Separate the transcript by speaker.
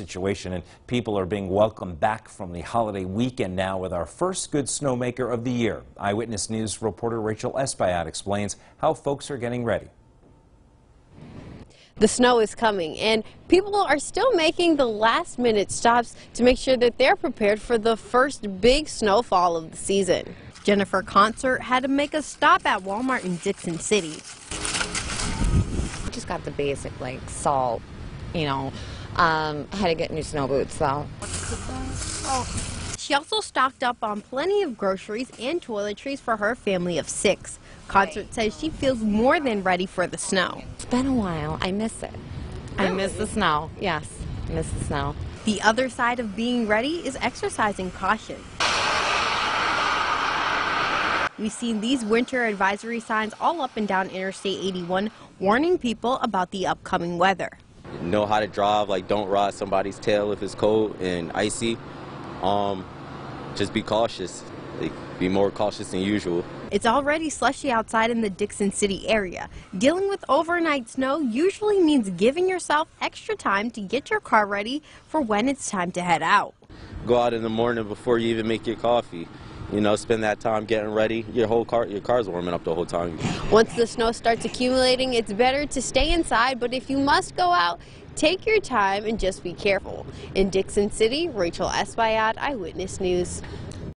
Speaker 1: situation, and people are being welcomed back from the holiday weekend now with our first good snowmaker of the year. Eyewitness News reporter Rachel Espaillat explains how folks are getting ready.
Speaker 2: The snow is coming, and people are still making the last minute stops to make sure that they're prepared for the first big snowfall of the season. Jennifer Concert had to make a stop at Walmart in Dickson City.
Speaker 3: Just got the basic like salt, you know. Um, had to get new snow boots though.
Speaker 2: She also stocked up on plenty of groceries and toiletries for her family of six. Concert says she feels more than ready for the snow.
Speaker 3: It's been a while. I miss it. I miss the snow. Yes, I miss the snow.
Speaker 2: The other side of being ready is exercising caution. We've seen these winter advisory signs all up and down Interstate 81 warning people about the upcoming weather.
Speaker 4: Know how to drive, like don't ride somebody's tail if it's cold and icy. Um, just be cautious, like, be more cautious than usual.
Speaker 2: It's already slushy outside in the Dickson City area. Dealing with overnight snow usually means giving yourself extra time to get your car ready for when it's time to head out.
Speaker 4: Go out in the morning before you even make your coffee. You know, spend that time getting ready. Your whole car, your car's warming up the whole time.
Speaker 2: Once the snow starts accumulating, it's better to stay inside, but if you must go out, take your time and just be careful. In Dickson City, Rachel Espaillat, Eyewitness News.